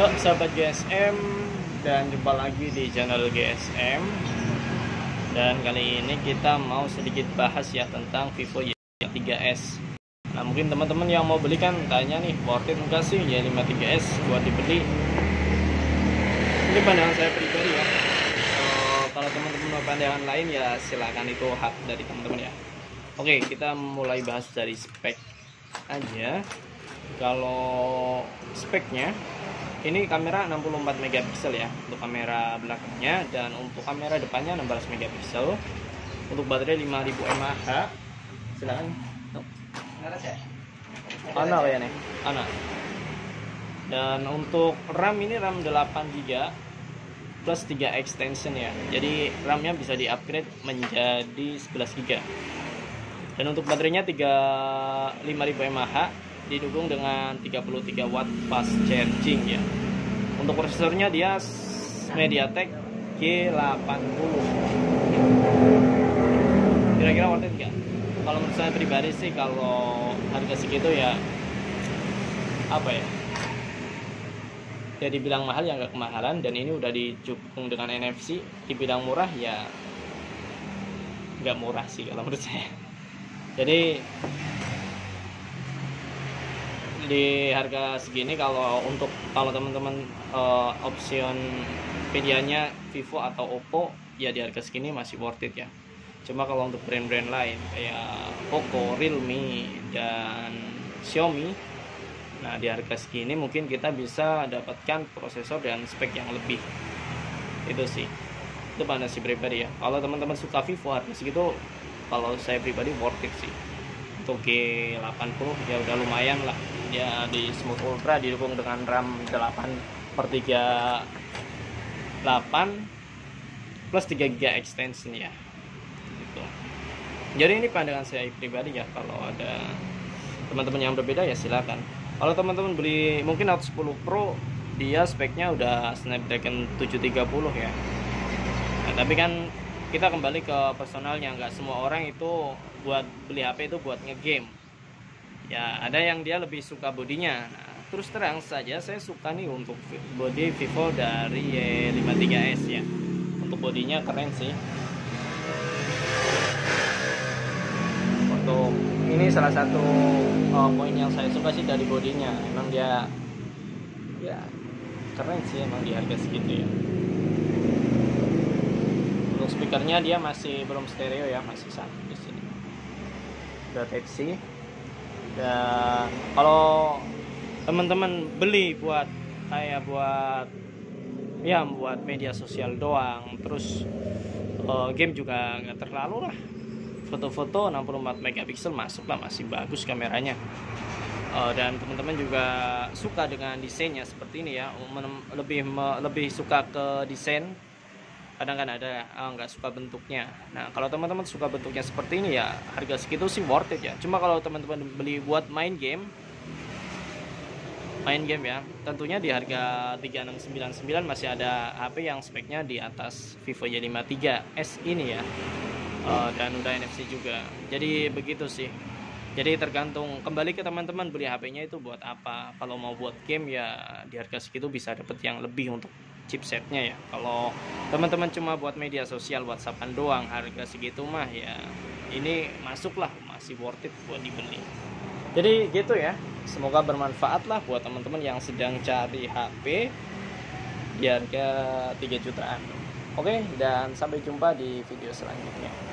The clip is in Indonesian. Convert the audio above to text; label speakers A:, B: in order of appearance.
A: Yuk sahabat GSM dan jumpa lagi di channel GSM dan kali ini kita mau sedikit bahas ya tentang Vivo Y3s nah mungkin teman-teman yang mau beli kan tanya nih worth it enggak sih Y53s buat dibeli? Ini pandangan saya pribadi ya. Eh, kalau teman-teman mau pandangan lain ya silakan itu hak dari teman-teman ya. Oke kita mulai bahas dari spek aja. Kalau speknya ini kamera 64 megapiksel ya untuk kamera belakangnya dan untuk kamera depannya 16 megapiksel. Untuk baterai 5000 mAh. Silakan. Ana ya nih Ana dan untuk RAM ini RAM 8 GB plus 3 extension ya. Jadi RAM-nya bisa di upgrade menjadi 11 GB dan untuk baterainya 3 5000 mAh didukung dengan 33 watt fast charging ya. Untuk prosesornya dia MediaTek G80 kira-kira worth it nggak? Kalau menurut saya pribadi sih kalau harga segitu ya apa ya? Ya dibilang mahal ya nggak kemahalan dan ini udah didukung dengan NFC dibilang murah ya nggak murah sih kalau menurut saya. Jadi di harga segini kalau untuk kalau teman-teman uh, option medianya Vivo atau Oppo ya di harga segini masih worth it ya. Cuma kalau untuk brand-brand lain kayak Poco, Realme dan Xiaomi nah di harga segini mungkin kita bisa dapatkan prosesor dan spek yang lebih. Itu sih. Itu pandang si pribadi ya. Kalau teman-teman suka Vivo harga segitu kalau saya pribadi worth it sih untuk G80 ya udah lumayan lah. Ya di Smooth Ultra didukung dengan RAM 8 per 3 8 plus 3 GB extension ya. Gitu. jadi ini pandangan saya pribadi ya. Kalau ada teman-teman yang berbeda ya silakan. Kalau teman-teman beli mungkin Note 10 Pro dia speknya udah Snapdragon 730 ya. Nah, tapi kan kita kembali ke personalnya. Nggak semua orang itu buat beli HP itu buat ngegame. Ya ada yang dia lebih suka bodinya. Nah, terus terang saja saya suka nih untuk body Vivo dari Y53s ya. Untuk bodinya keren sih. Untuk ini salah satu uh, poin yang saya suka sih dari bodinya. Emang dia ya keren sih emang di harga segitu ya speakernya dia masih belum stereo ya masih satu di sini. Udah type C. Dan kalau teman-teman beli buat kayak buat ya buat media sosial doang terus uh, game juga nggak terlalu lah. Foto-foto 64 megapiksel masuk lah masih bagus kameranya. Uh, dan teman-teman juga suka dengan desainnya seperti ini ya. Lebih lebih suka ke desain kadang kan ada nggak uh, suka bentuknya. Nah kalau teman-teman suka bentuknya seperti ini ya harga segitu sih worth it ya. Cuma kalau teman-teman beli buat main game main game ya tentunya di harga 3699 masih ada HP yang speknya di atas Vivo Y53s ini ya. Uh, dan udah NFC juga. Jadi begitu sih. Jadi tergantung. Kembali ke teman-teman beli HP-nya itu buat apa? Kalau mau buat game ya di harga segitu bisa dapet yang lebih untuk chipsetnya ya. Kalau teman-teman cuma buat media sosial whatsappan doang harga segitu mah ya ini masuklah masih worth it buat dibeli. Jadi gitu ya semoga bermanfaat lah buat teman-teman yang sedang cari HP di harga 3 jutaan. Oke dan sampai jumpa di video selanjutnya